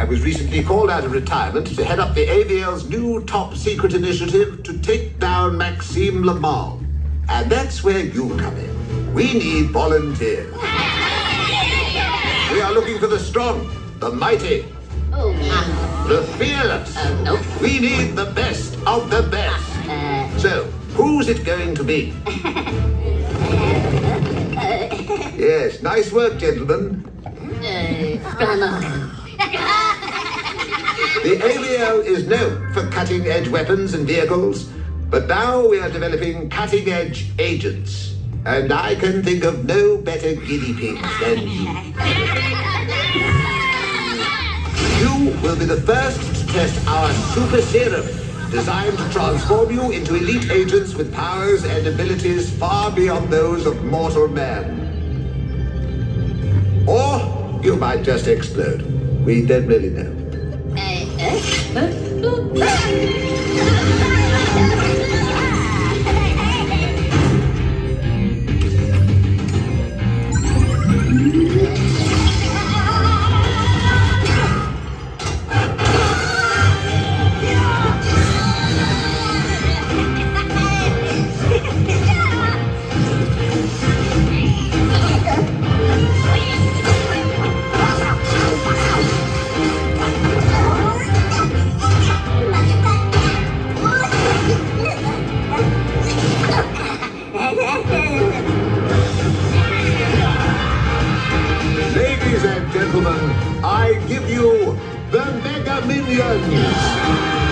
I was recently called out of retirement to head up the AVL's new top secret initiative to take down Maxime Le Mal. And that's where you come in. We need volunteers. We are looking for the strong, the mighty, Oh, uh, the fearless. uh, nope. We need the best of the best. Uh, So, who's it going to be? yes, nice work, gentlemen. uh. The AVL is known for cutting edge weapons and vehicles, but now we are developing cutting edge agents. And I can think of no better guinea pigs than you. You will be the first to test our super serum, designed to transform you into elite agents with powers and abilities far beyond those of mortal man. Or you might just explode. We don't really know. 嗯。嘟 Ladies and gentlemen, I give you the Mega Minions!